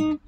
Mm-hmm.